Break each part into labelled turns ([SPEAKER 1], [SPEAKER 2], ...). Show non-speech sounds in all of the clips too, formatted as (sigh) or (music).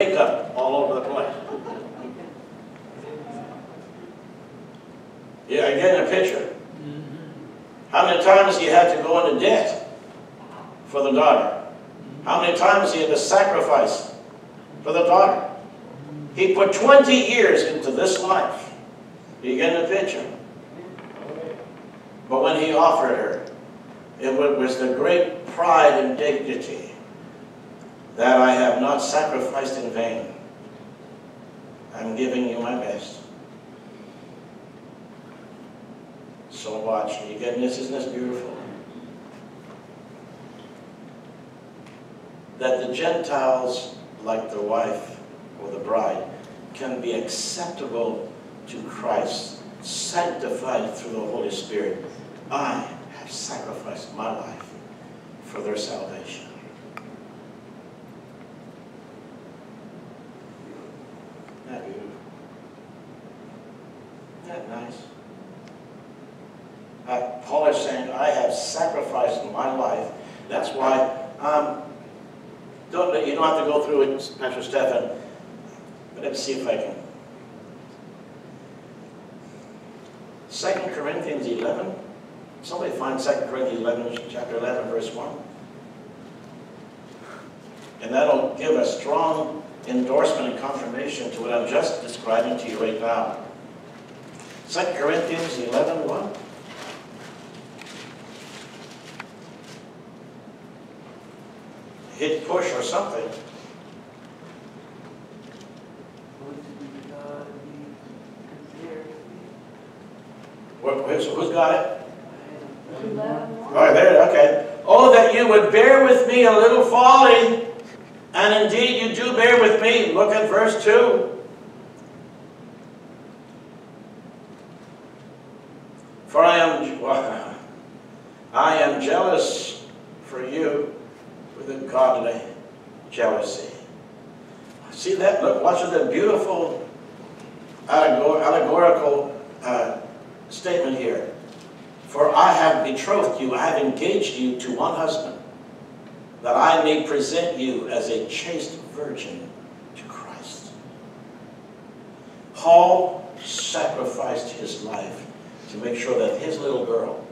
[SPEAKER 1] makeup all over the place. Yeah, I get in a picture. How many times he had to go into debt for the daughter? How many times he had to sacrifice for the daughter? He put 20 years into this life. You get the picture? But when he offered her, it was the great pride and dignity that I have not sacrificed in vain. I'm giving you my best. So watch. You getting this? Isn't this beautiful? That the Gentiles, like the wife or the bride, can be acceptable to Christ, sanctified through the Holy Spirit. I have sacrificed my life for their salvation. Isn't that beautiful? Isn't that nice? Uh, Paul saying, I have sacrificed my life. That's why, um, don't, you don't have to go through it, Pastor Stephan, but let's see if I can. 2 Corinthians 11. Somebody find 2 Corinthians 11, chapter 11, verse 1. And that'll give a strong endorsement and confirmation to what I'm just describing to you right now. 2 Corinthians 11, 1. Hit push or something. What, who's, who's got it? All right, there, okay. Oh, that you would bear with me a little folly, and indeed you do bear with me. Look at verse 2. For I am, I am jealous for you with a godly jealousy. See that? Look, watch the beautiful allegorical uh, statement here. For I have betrothed you, I have engaged you to one husband, that I may present you as a chaste virgin to Christ. Paul sacrificed his life to make sure that his little girl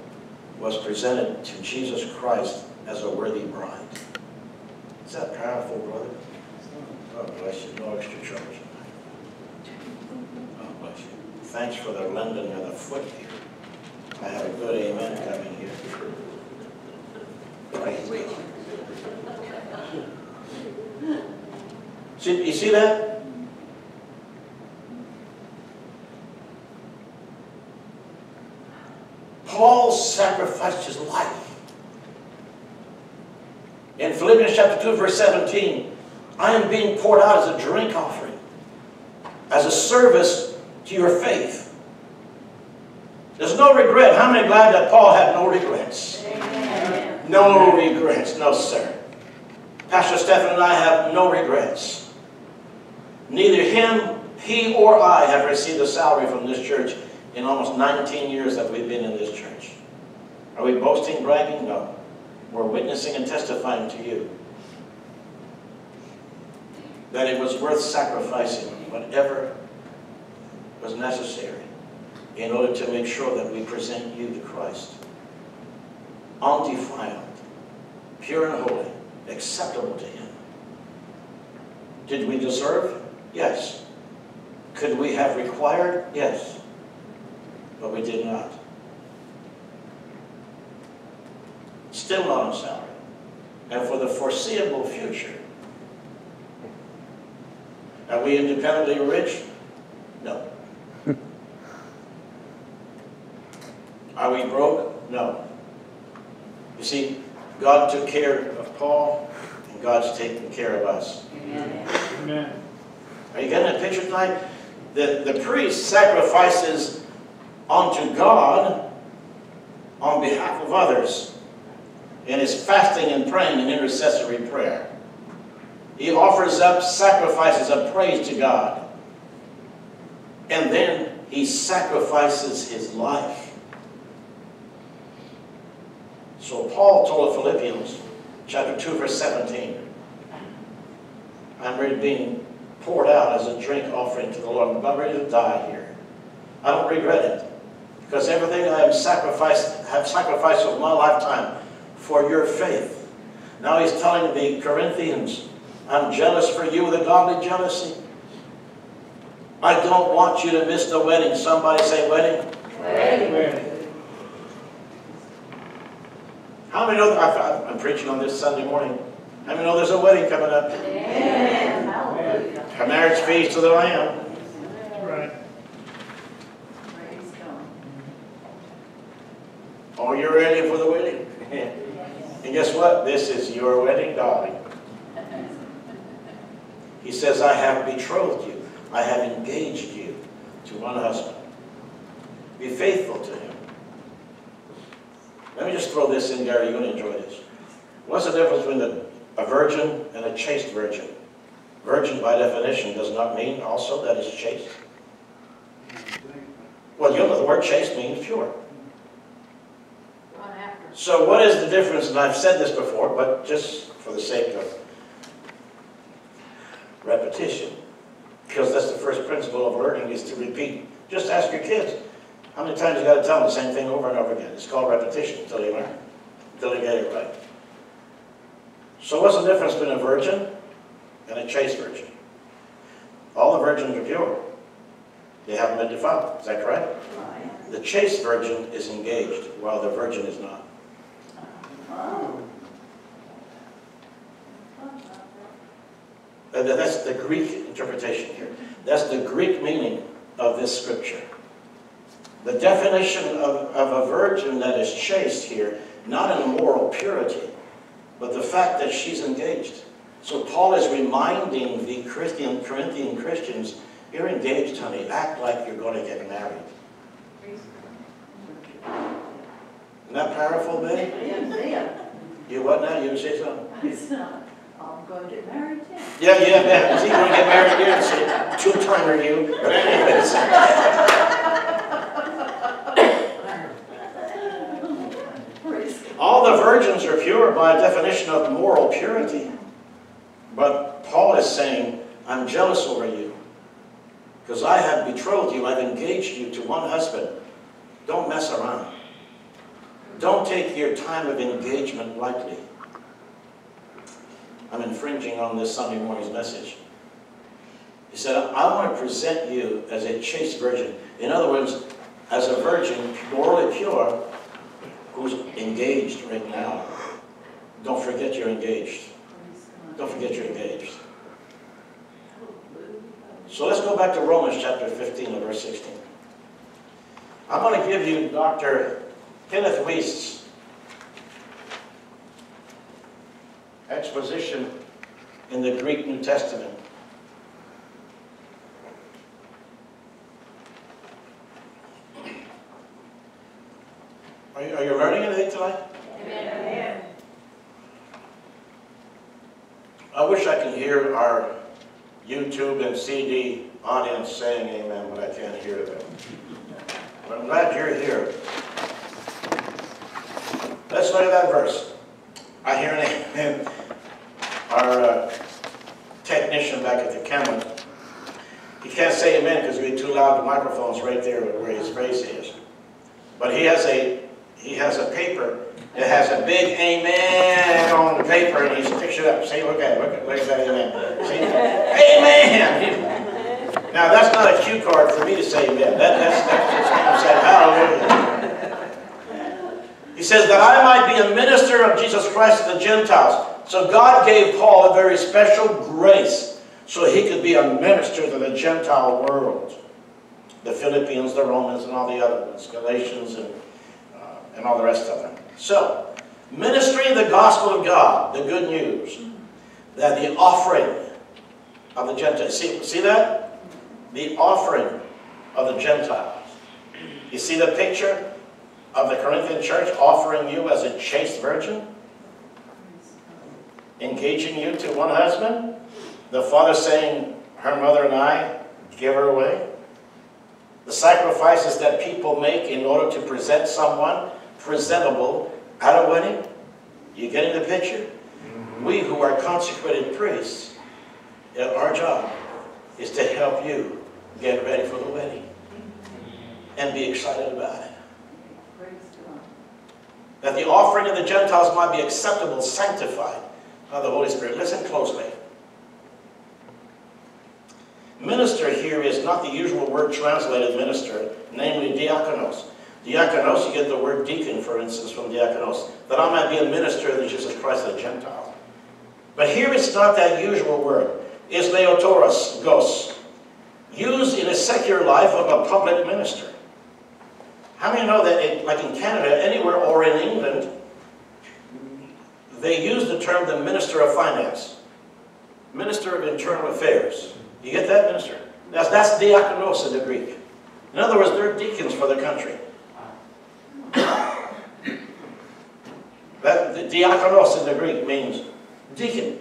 [SPEAKER 1] was presented to Jesus Christ as a worthy bride. Is that powerful, brother? God bless you. No extra charge. God bless you. Thanks for the lending of the foot here. I have a good amen coming here. Praise God. See, you see that? Paul sacrificed his life. In Philippians chapter 2, verse 17, I am being poured out as a drink offering, as a service to your faith. There's no regret. How many glad that Paul had no regrets? Amen. No regrets. No, sir. Pastor Stephen and I have no regrets. Neither him, he, or I have received a salary from this church in almost 19 years that we've been in this church. Are we boasting, bragging? No. We're witnessing and testifying to you that it was worth sacrificing whatever was necessary in order to make sure that we present you to Christ. Undefiled, pure and holy, acceptable to Him. Did we deserve? Yes. Could we have required? Yes. But we did not. Still not on salary. And for the foreseeable future, are we independently rich? No. (laughs) Are we broke? No. You see, God took care of Paul, and God's taking care of us.
[SPEAKER 2] Amen.
[SPEAKER 3] Amen.
[SPEAKER 1] Are you getting a picture tonight? The, the priest sacrifices unto God on behalf of others in his fasting and praying and intercessory prayer. He offers up sacrifices of praise to God. And then he sacrifices his life. So Paul told the Philippians, chapter 2, verse 17, I'm reading poured out as a drink offering to the Lord. I'm ready to die here. I don't regret it. Because everything I have sacrificed, have sacrificed of my lifetime for your faith. Now he's telling the Corinthians, I'm jealous for you with a godly jealousy. I don't want you to miss the wedding. Somebody say wedding.
[SPEAKER 2] Wedding.
[SPEAKER 1] How many know, I- I'm preaching on this Sunday morning. How many know there's a wedding coming up?
[SPEAKER 2] Amen.
[SPEAKER 1] A marriage feast to the Lamb.
[SPEAKER 3] Right.
[SPEAKER 1] Oh, you're ready for the wedding? (laughs) And guess what? This is your wedding, darling. He says, I have betrothed you. I have engaged you to one husband. Be faithful to him. Let me just throw this in there. You're going to enjoy this. What's the difference between a, a virgin and a chaste virgin? Virgin, by definition, does not mean also that it's chaste. Well, you know the word chaste means pure. So what is the difference, and I've said this before, but just for the sake of repetition, because that's the first principle of learning is to repeat. Just ask your kids, how many times you got to tell them the same thing over and over again? It's called repetition until they learn, until they get it right. So what's the difference between a virgin and a chaste virgin? All the virgins are pure. They haven't been defiled, is that correct? The chaste virgin is engaged, while the virgin is not.
[SPEAKER 2] Oh.
[SPEAKER 1] Uh, That's the Greek interpretation here. That's the Greek meaning of this scripture. The definition of, of a virgin that is chaste here, not in moral purity, but the fact that she's engaged. So Paul is reminding the Christian, Corinthian Christians, you're engaged, honey. Act like you're going to get married. Isn't that powerful, babe?
[SPEAKER 2] Yeah, yeah.
[SPEAKER 1] You what now? You say something?
[SPEAKER 2] I'm going to get married too.
[SPEAKER 1] Yeah, yeah, yeah. See, you're going to get married here. See, two-timer you. But anyways.
[SPEAKER 2] Praise God.
[SPEAKER 1] All the virgins are pure by definition of moral purity. But Paul is saying, I'm jealous over you. Because I have betrothed you, I've engaged you to one husband. Don't mess around. Don't take your time of engagement lightly. I'm infringing on this Sunday morning's message. He said, I want to present you as a chaste virgin. In other words, as a virgin, morally pure, who's engaged right now. Don't forget you're engaged. Don't forget you're engaged. So let's go back to Romans chapter 15 and verse 16. I'm going to give you Dr. Kenneth Wuest's exposition in the Greek New Testament. Are you, are you learning anything tonight?
[SPEAKER 2] Amen. I
[SPEAKER 1] I wish I could hear our YouTube and CD audience saying amen, but I can't hear them. But I'm glad you're here. Let's look at that verse. I hear an amen. Our uh, technician back at the camera, he can't say amen because we're too loud. The microphone's right there where his face is. But he has a he has a paper that has a big amen on the paper, and he sticks it up. See, look at it. Look at, look at that amen. See? Amen. Now that's not a cue card for me to say amen. That, that's that's just saying hallelujah. He says that I might be a minister of Jesus Christ to the Gentiles. So God gave Paul a very special grace so he could be a minister to the Gentile world. The Philippians, the Romans, and all the other ones, Galatians, and, uh, and all the rest of them. So, ministering the gospel of God, the good news, that the offering of the Gentiles, see, see that? The offering of the Gentiles. You see the picture of the Corinthian church offering you as a chaste virgin? engaging you to one husband, the father saying, her mother and I, give her away. The sacrifices that people make in order to present someone presentable at a wedding. You getting the picture? Mm-hmm. We who are consecrated priests, our job is to help you get ready for the wedding and be excited about it. That the offering of the Gentiles might be acceptable, sanctified by the Holy Spirit. Listen closely. Minister here is not the usual word translated minister, namely diakonos. Diakonos, you get the word deacon, for instance, from diakonos, that I might be a minister of Jesus Christ the Gentile. But here it's not that usual word. It's leotoros, gos, used in a secular life of a public minister. How many know that, it, like in Canada, anywhere or in England, they use the term the minister of finance, minister of internal affairs. You get that, minister? That's, that's diakonos in the Greek. In other words, they're deacons for the country. That, the diakonos in the Greek means deacon.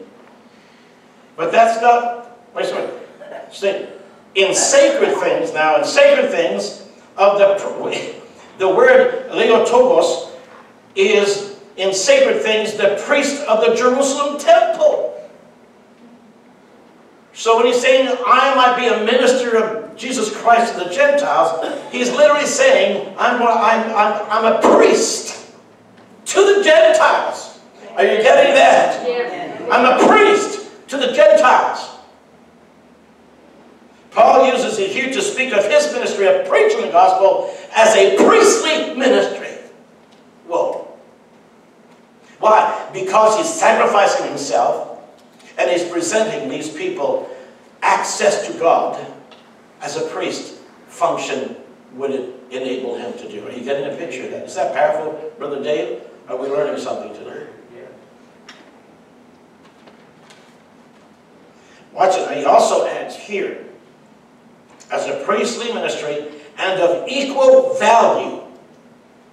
[SPEAKER 1] But that's not, wait a minute. See, in sacred things now, in sacred things of the, (laughs) the word leitourgos is in sacred things the priest of the Jerusalem temple. So when he's saying, I might be a minister of Jesus Christ to the Gentiles, he's literally saying, I'm, I'm, I'm, I'm a priest to the Gentiles. Are you getting that? I'm a priest to the Gentiles. Paul uses it here to speak of his ministry of preaching the gospel as a priestly ministry. Whoa. Why? Because he's sacrificing himself and he's presenting these people access to God as a priest function would enable him to do. Are you getting a picture of that? Is that powerful, Brother Dave? Are we learning something today? Watch it. He also adds here, as a priestly ministry and of equal value.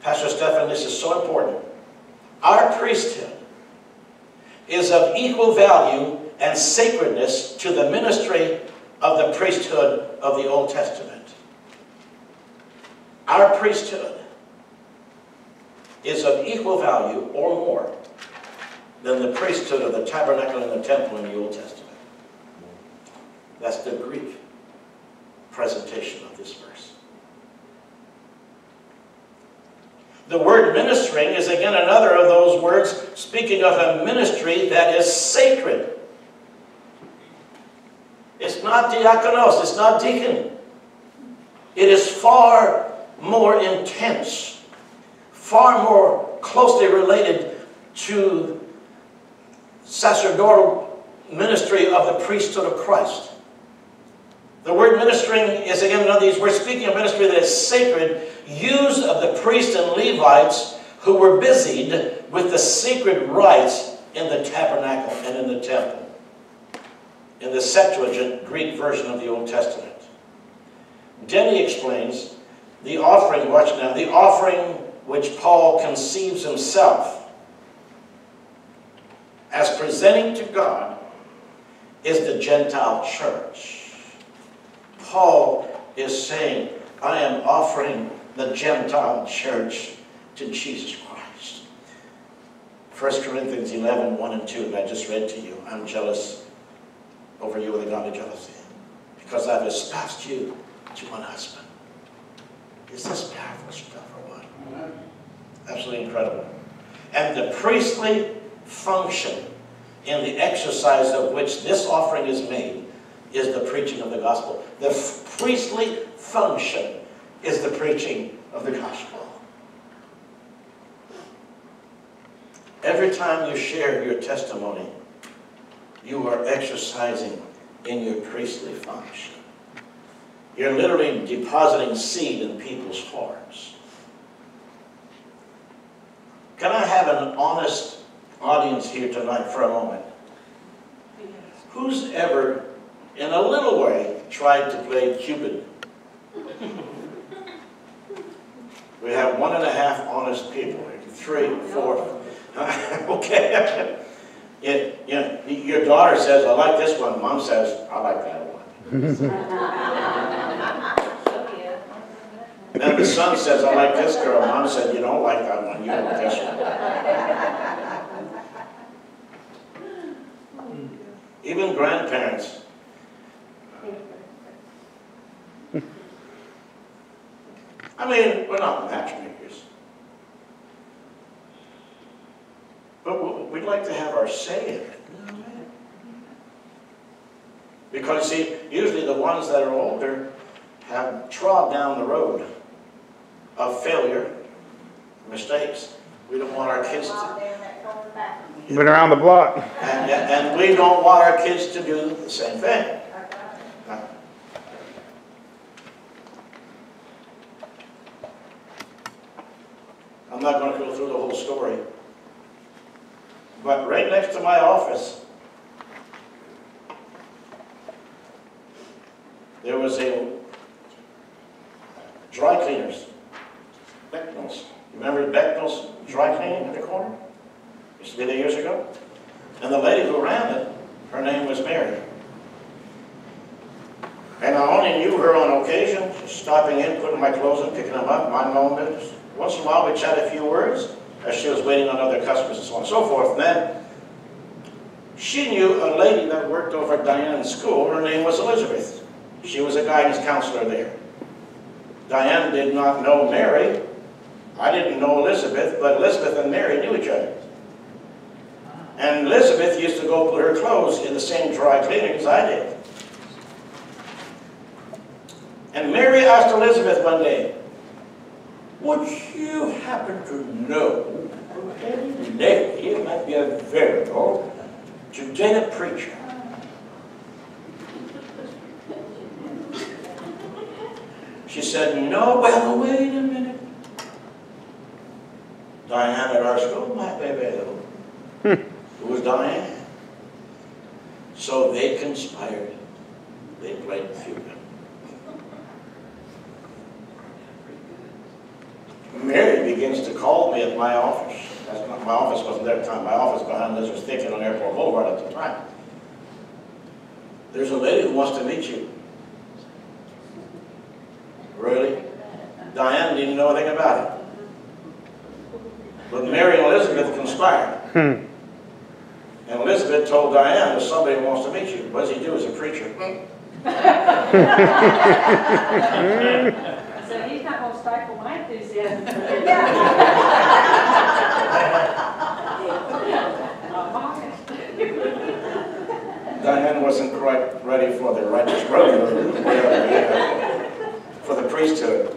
[SPEAKER 1] Pastor Stephan, this is so important. Our priesthood is of equal value and sacredness to the ministry of the priesthood of the Old Testament. Our priesthood is of equal value or more than the priesthood of the tabernacle and the temple in the Old Testament. That's the Greek presentation of this verse. The word ministering is again another of those words speaking of a ministry that is sacred. It's not diakonos, it's not deacon. It is far more intense, far more closely related to sacerdotal ministry of the priesthood of Christ. The word ministering is again of these, we're speaking of ministry that is sacred, used of the priests and Levites who were busied with the sacred rites in the tabernacle and in the temple. In the Septuagint Greek version of the Old Testament. Denney explains the offering, watch now, the offering which Paul conceives himself as presenting to God is the Gentile church. Paul is saying, I am offering the Gentile church to Jesus Christ. 1 Corinthians 11, 1 and 2, that I just read to you. I'm jealous over you with a godly jealousy because I've espoused you to one husband. Is this powerful stuff or what? Absolutely incredible. And the priestly function in the exercise of which this offering is made is the preaching of the gospel. The priestly function is the preaching of the gospel. Every time you share your testimony, you are exercising in your priestly function. You're literally depositing seed in people's hearts. Can I have an honest audience here tonight for a moment? Who's ever, in a little way, tried to play Cupid? (laughs) we have one and a half honest people. Three, oh, four. (laughs) okay. It, you know, your daughter says, I like this one. Mom says, I like that one. (laughs) and the son says, I like this girl. Mom said, you don't like that one. You like this one. Even grandparents. I mean, we're not matchmakers. But we- we'd like to have our say in it. Because see, usually the ones that are older have trod down the road of failure, mistakes. We don't want our kids to,
[SPEAKER 2] Mom, there, that going back.
[SPEAKER 3] Been around the block.
[SPEAKER 1] and, and we don't want our kids to do the same thing.
[SPEAKER 2] I got it.
[SPEAKER 1] I'm not gonna go through the whole story. But right next to my office, there was a dry cleaners, Becknell's. Remember Becknell's dry cleaning in the corner? Used to be there years ago. And the lady who ran it, her name was Mary. And I only knew her on occasion, stopping in, putting my clothes in, picking them up, my own business. Once in a while, we'd chat a few words as she was waiting on other customers and so on and so forth. And then she knew a lady that worked over at Diane's school. Her name was Elizabeth. She was a guidance counselor there. Diane did not know Mary. I didn't know Elizabeth, but Elizabeth and Mary knew each other. And Elizabeth used to go put her clothes in the same dry cleaning as I did. And Mary asked Elizabeth one day, would you happen to know any lady, it might be a date a preacher? She said, no, well, wait a minute. Diane at our school might be available. Who was Diane? So they conspired. They played feud. Mary begins to call me at my office. That's not, my office wasn't there at the time. My office behind Liz was thinking on Airport Boulevard at the time. There's a lady who wants to meet you. Really? Diane didn't know anything about it. But Mary and Elizabeth conspired.
[SPEAKER 3] Hmm.
[SPEAKER 1] And Elizabeth told Diane, if somebody wants to meet you, what does he do as a preacher? (laughs) (laughs)
[SPEAKER 2] So he's not gonna stifle enthusiasm. I'm.
[SPEAKER 1] Diane wasn't quite ready for the righteous whatever, yeah, uh, for the priesthood.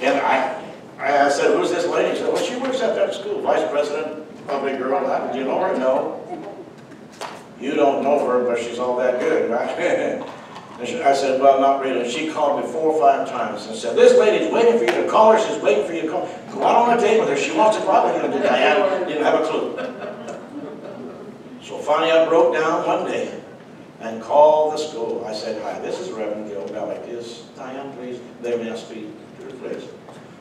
[SPEAKER 1] And I, I said, who's this lady? She said, well, she works at that school, vice president, public girl. Do you know her? No. You don't know her, but she's all that good, right? (laughs) And she- I said, well, not really. She called me four or five times and said, this lady's waiting for you to call her. She's waiting for you to call. Go out on a date with her. She wants to go out with you. And Diane didn't have a clue. So finally I broke down one day and called the school. I said, hi, this is Reverend Gill Belec. Is Diane, please? They may speak to her.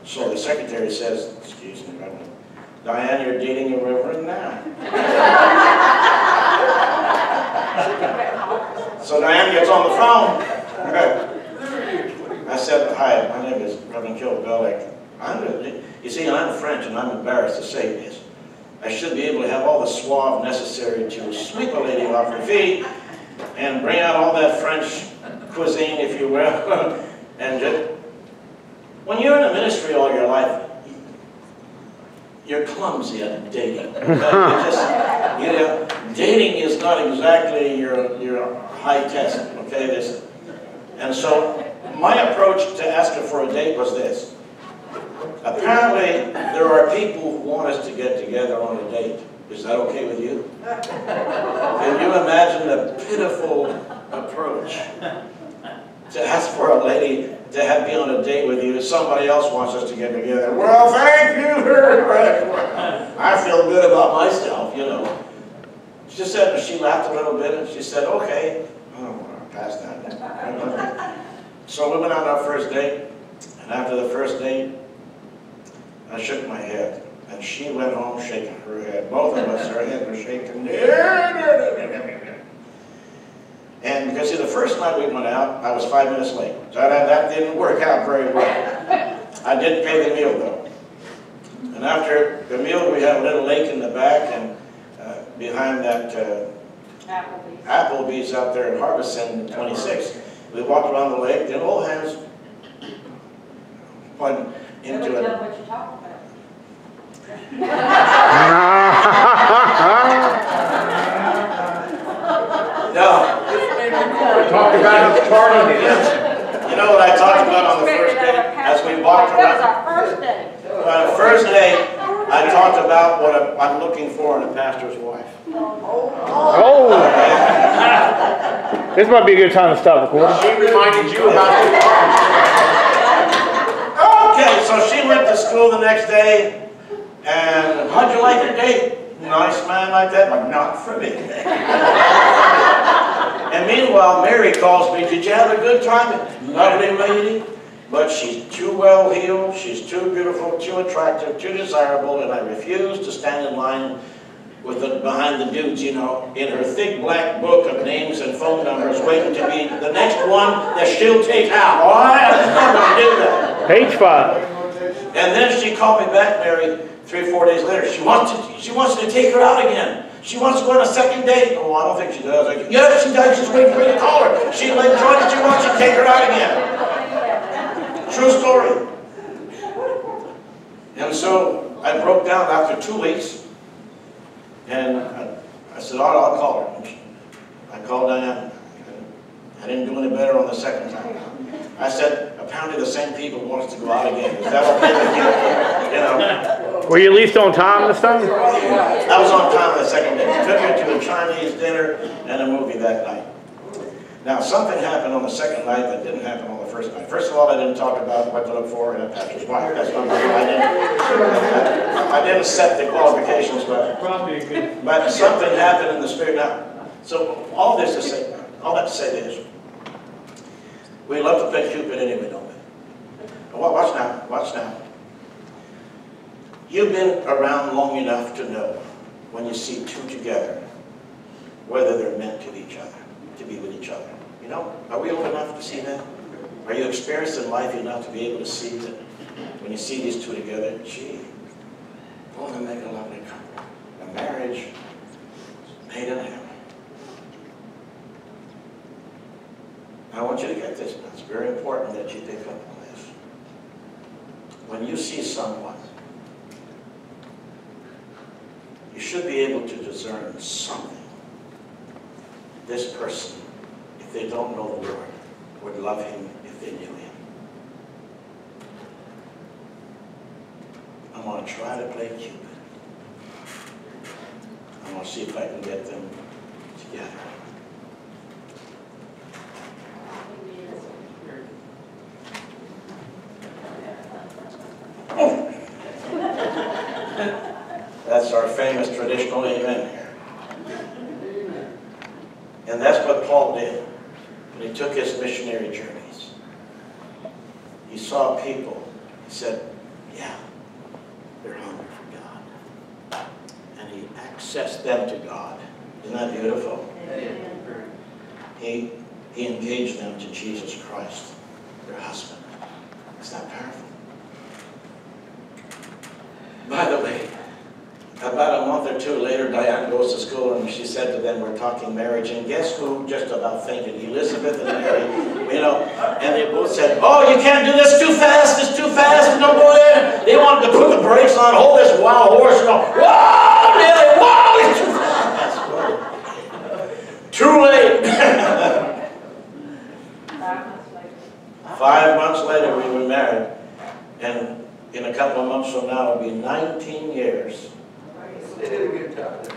[SPEAKER 1] So the secretary says, excuse me, Reverend, Diane, you're dating a reverend now. (laughs) So Diane gets on the phone. I said, hi, my name is Reverend Gill Belec. I'm, you see, I'm French and I'm embarrassed to say this. I should be able to have all the suave necessary to sweep a lady off her feet and bring out all that French cuisine, if you will, (laughs) and just, when you're in a ministry all your life, you're clumsy at dating. (laughs) You just, you know, dating is not exactly your, your high test, okay? This, and so my approach to ask for a date was this. Apparently, there are people who want us to get together on a date. Is that okay with you? Can you imagine the pitiful approach to ask for a lady to have be on a date with you? If somebody else wants us to get together. Well, thank you very much. I feel good about myself, you know. She just said, she laughed a little bit and she said, okay. Oh, past that. (laughs) So we went on our first date, and after the first date, I shook my head, and she went home shaking her head. Both of us, our heads were shaking. (laughs) And because see, the first night we went out, I was five minutes late. So that, that didn't work out very well. I did pay the meal though. And after the meal, we had a little lake in the back, and behind that uh,
[SPEAKER 2] Applebee's.
[SPEAKER 1] Applebee's out there in Harbison, 26. We walked around the lake, did all hands. Went
[SPEAKER 2] Nobody
[SPEAKER 1] into
[SPEAKER 2] know
[SPEAKER 1] it.
[SPEAKER 2] what you're talking about.
[SPEAKER 1] No,
[SPEAKER 3] Talk about partying
[SPEAKER 1] you know what I talked about on the first day? As we walked around.
[SPEAKER 2] That was our first day.
[SPEAKER 1] On the first day, I talked about what I'm- I'm looking for in a pastor's wife.
[SPEAKER 4] Oh! This might be a good time to stop recording.
[SPEAKER 3] She reminded you about the
[SPEAKER 1] Okay, so she went to school the next day, and how'd you like your date? Nice man like that, but not for me. And meanwhile, Mary calls me, did you have a good time? Lovely lady, but she's too well-heeled, she's too beautiful, too attractive, too desirable, and I refuse to stand in line with the, behind the dudes, you know, in her thick black book of names and phone numbers, waiting to be the next one that she'll take out. All right, I'm not gonna do that.
[SPEAKER 4] Page five.
[SPEAKER 1] And then she called me back, Mary, three or four days later. She wants to, she wants to take her out again. She wants to go on a second date. Oh, I don't think she does. Yes, she does. She's waiting for me to call her. She like it. She wants to take her out again. True story. And so I broke down after two weeks, and I, I said, all right, I'll call her. I called Diane. I didn't do any better on the second time. I said, apparently the same people want us to go out again. Is that okay with you? You know,
[SPEAKER 4] Were you at least on time this time?
[SPEAKER 1] I was on time the second day. Took her to a Chinese dinner and a movie that night. Now, something happened on the second night that didn't happen on the first night. First of all, I didn't talk about what to look for in a pastor's wife. That's number one. I didn't, I didn't set the qualifications, but,
[SPEAKER 3] Probably a good.
[SPEAKER 1] but something happened in the spirit. Now, so all this to say, all that to say this. We love to play Cupid anyway, don't we? Wa- Watch now, watch now. You've been around long enough to know when you see two together, whether they're meant to each other, to be with each other. You know, are we old enough to see that? Are you experienced in life enough to be able to see that when you see these two together, gee, boy, they make a lovely couple. A marriage made in heaven. I want you to get this. It's very important that you pick up on this. When you see someone, you should be able to discern something. This person, if they don't know the Lord, would love him if they knew him. I'm going to try to play Cupid. I'm going to see if I can get them together. That's our famous traditional amen here. And that's what Paul did when he took his missionary journeys. He saw people, he said, yeah, they're hungry for God. And he accessed them to God. Isn't that beautiful? He, engaged them to Jesus Christ, their husband. Isn't that powerful? By the way, about a month or two later, Diane goes to school and she said to them, we're talking marriage, and guess who just about fainted? Elizabeth and Mary, you know, and they both said, oh, you can't do this too fast, it's too fast, no go there. They wanted to put the brakes on, hold this wild horse, and go, whoa, Nelly, whoa, it's too fast. Too late.
[SPEAKER 2] Five months later.
[SPEAKER 1] Five months later, we were married, and in a couple of months from now, it'll be 19 years.
[SPEAKER 3] They did a good job.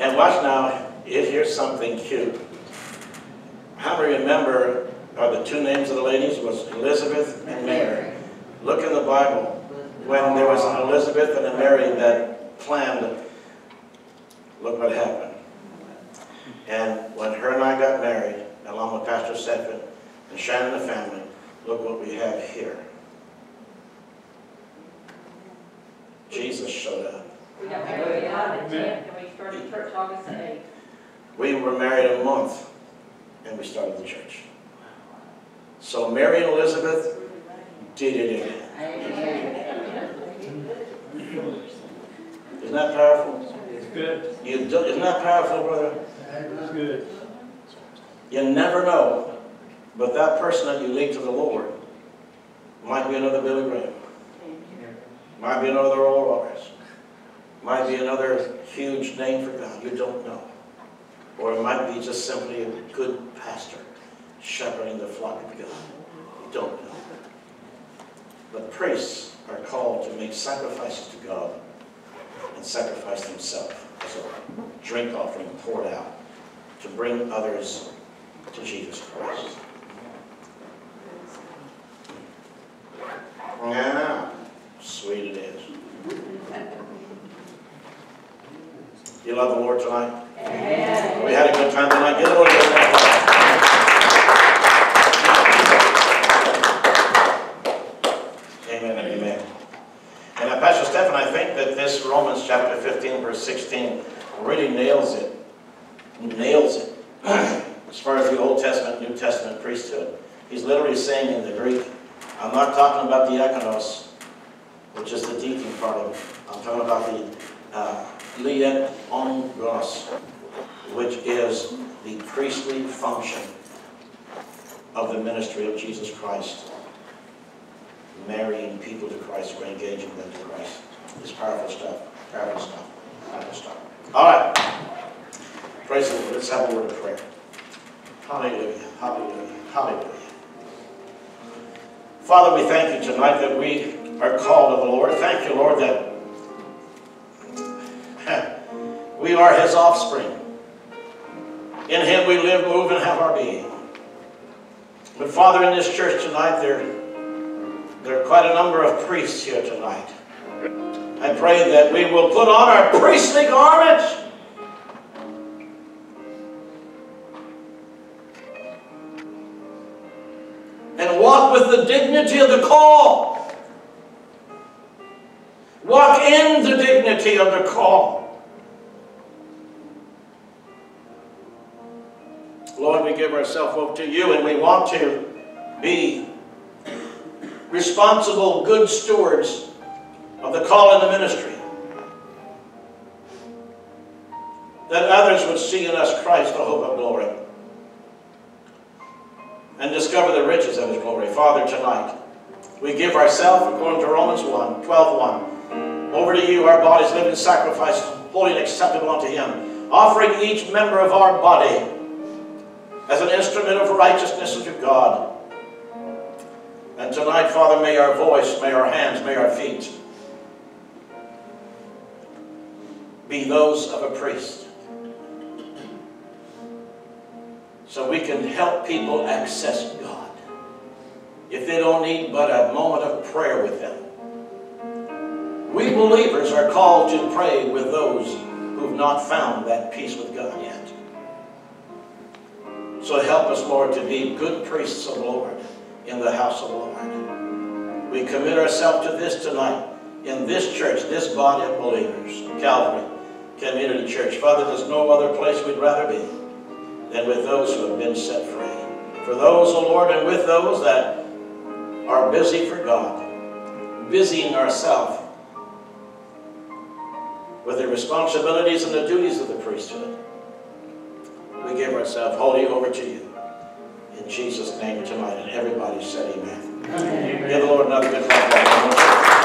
[SPEAKER 1] And watch now, if here's something cute. How many remember, are the two names of the ladies was Elizabeth and Mary? Look in the Bible, when there was an Elizabeth and a Mary that planned, look what happened. And when her and I got married, along with Pastor Stephen and Shannon the family, look what we have here. Jesus showed up.
[SPEAKER 2] We got married on the tenth, and we started church August eighth.
[SPEAKER 1] We were married a month and we started the church. So Mary and Elizabeth did it again. Isn't that powerful?
[SPEAKER 3] It's good.
[SPEAKER 1] You do, isn't that powerful, brother?
[SPEAKER 3] It's good.
[SPEAKER 1] You never know But that person that you lead to the Lord might be another Billy Graham, might be another Oral Roberts, might be another huge name for God. You don't know. Or it might be just simply a good pastor shepherding the flock of God. You don't know. But priests are called to make sacrifices to God and sacrifice themselves as a drink offering poured out to bring others to Jesus Christ. Yeah, sweet it is. You love the Lord tonight?
[SPEAKER 2] Amen.
[SPEAKER 1] We had a good time tonight. Get the Lord a good hand. Amen and amen. And uh, Pastor Stephen, I think that this Romans chapter 15, verse 16 really nails it. Nails it. as far as the Old Testament, New Testament priesthood. He's literally saying in the Greek, I'm not talking about diakonos, which is the deacon part of it. I'm talking about the uh, liet ongos, which is the priestly function of the ministry of Jesus Christ. Marrying people to Christ or engaging them to Christ. It's powerful stuff. Powerful stuff. Powerful stuff. All right. Praise the Lord. Let's have a word of prayer. Hallelujah. Hallelujah. Hallelujah. Father, we thank you tonight that we are called of the Lord. Thank you, Lord, that we are his offspring. In him we live, move, and have our being. But Father, in this church tonight, there, there are quite a number of priests here tonight. I pray that we will put on our priestly garments. And walk with the dignity of the call. Walk in the dignity of the call. Give ourselves over to you and we want to be responsible, good stewards of the call in the ministry. That others would see in us Christ, the hope of glory, and discover the riches of his glory. Father, tonight, we give ourselves, according to Romans 1, 12, 1, over to you, our bodies, living sacrifice, holy and acceptable unto him, offering each member of our body as an instrument of righteousness unto God. And tonight, Father, may our voice, may our hands, may our feet be those of a priest. So we can help people access God. If they don't need but a moment of prayer with them. We believers are called to pray with those who've not found that peace with God yet. So help us, Lord, to be good priests of the Lord in the house of the Lord. We commit ourselves to this tonight in this church, this body of believers, Calvary Community Church. Father, there's no other place we'd rather be than with those who have been set free. For those, O oh Lord, and with those that are busy for God, busying ourselves with the responsibilities and the duties of the priesthood. We give ourselves wholly over to you. In Jesus' name tonight. And everybody said amen. amen. Give the Lord another good clap.